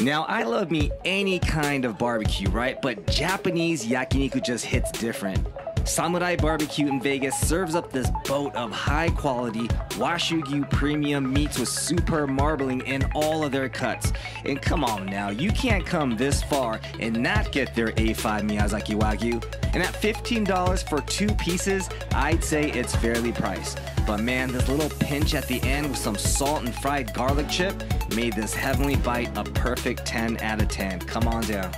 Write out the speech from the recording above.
Now, I love me any kind of barbecue, right? But Japanese yakiniku just hits different. Samurai Barbecue in Vegas serves up this boat of high quality Washugyu premium meats with superb marbling in all of their cuts. And come on now, you can't come this far and not get their A5 Miyazaki Wagyu. And at $15 for two pieces, I'd say it's fairly priced. But man, this little pinch at the end with some salt and fried garlic chip made this heavenly bite a perfect 10 out of 10. Come on down.